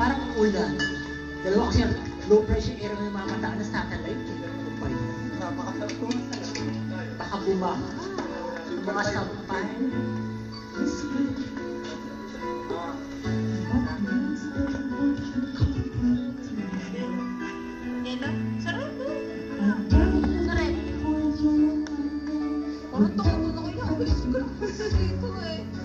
Parang ulan. Dalawa kasi yung low pressure air na mamata na satellite. Baka bumaha. Yung mga sampay. Sarap. Sarap. Parang kayo. Ang bilis ko lang dito eh.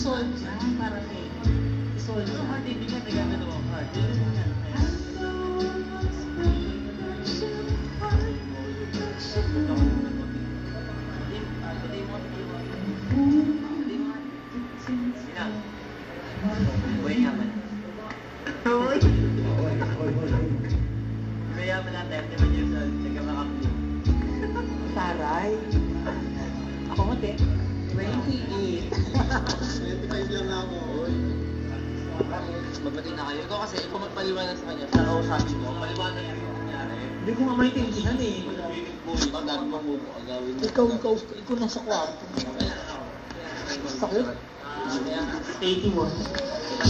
soldier, parang eh. Soldier. Ano hard hindi ka nagamit mo hard? Taray. Ako mati. 28. 25 lang ako. Magbati na kayo. Ikaw kasi, ikaw magpaliwanag sa kanya. Sa sabi mo, paliwanag yung nangyari. Hindi ko nga maintindihan eh. Boy, pag dami mo mo agawin mo. Ikaw, ikaw, ikaw nasa kwarto. Sakit. Kaya, 81.